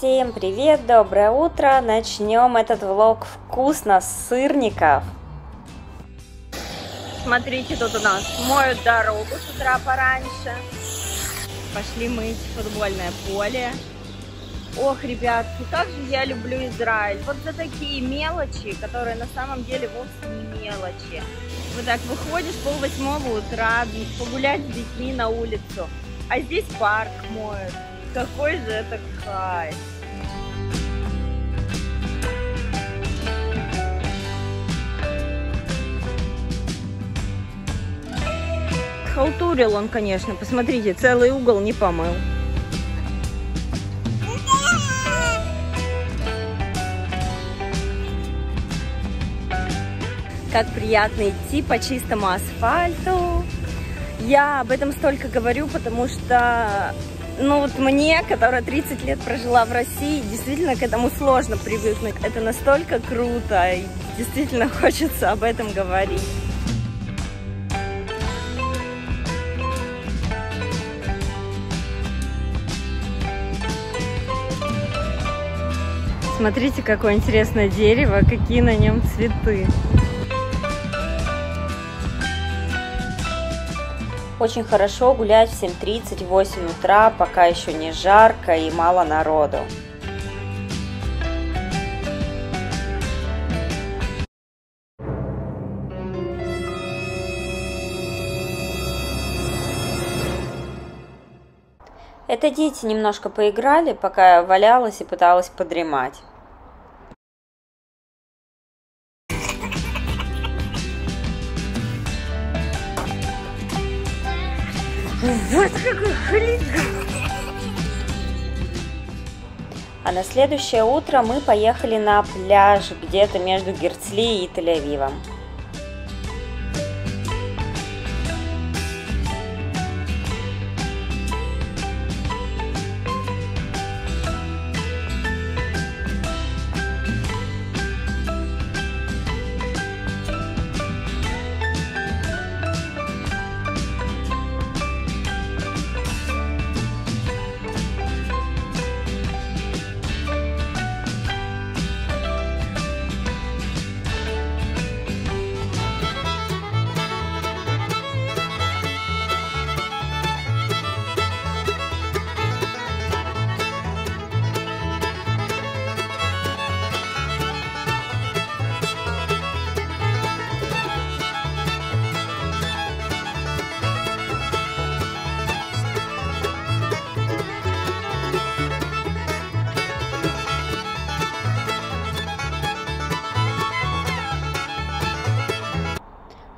Всем привет, доброе утро! Начнем этот влог вкусно с сырников. Смотрите, тут у нас моют дорогу с утра пораньше. Пошли мыть футбольное поле. Ох, ребятки, как же я люблю Израиль. Вот за такие мелочи, которые на самом деле вовсе не мелочи. Вот так выходишь пол восьмого утра, погулять с детьми на улицу. А здесь парк моют. Какой же это кайф! Халтурил он, конечно. Посмотрите, целый угол не помыл. Как приятно идти по чистому асфальту. Я об этом столько говорю, потому что ну вот мне, которая 30 лет прожила в России, действительно к этому сложно привыкнуть. Это настолько круто, и действительно хочется об этом говорить. Смотрите, какое интересное дерево, какие на нем цветы. Очень хорошо гулять в 7.30-8 утра, пока еще не жарко и мало народу. Это дети немножко поиграли, пока я валялась и пыталась подремать. Вот какой хлипкий. А на следующее утро мы поехали на пляж где-то между Герцли и Тель-Авивом.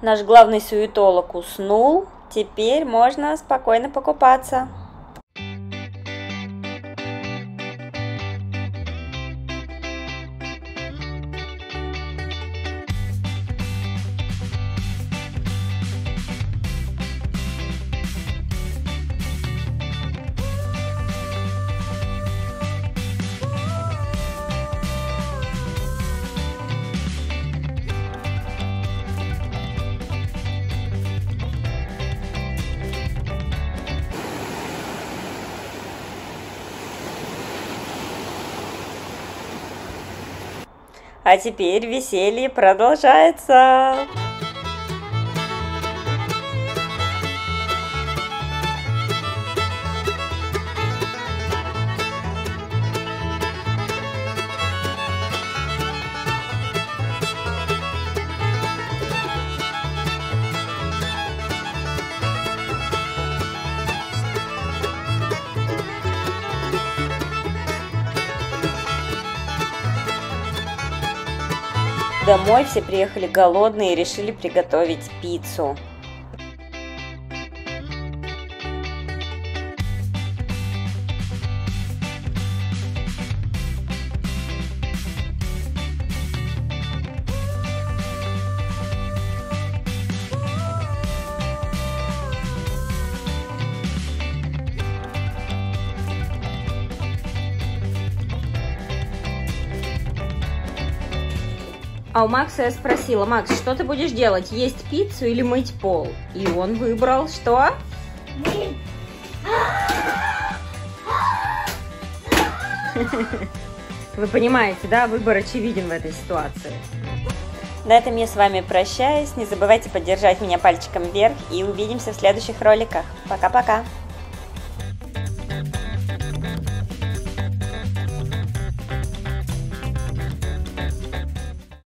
Наш главный суетолог уснул. Теперь можно спокойно покупаться. А теперь веселье продолжается. Домой все приехали голодные и решили приготовить пиццу. А у Макса я спросила, Макс, что ты будешь делать, есть пиццу или мыть пол? И он выбрал что? Вы понимаете, да, выбор очевиден в этой ситуации. На этом я с вами прощаюсь. Не забывайте поддержать меня пальчиком вверх и увидимся в следующих роликах. Пока-пока!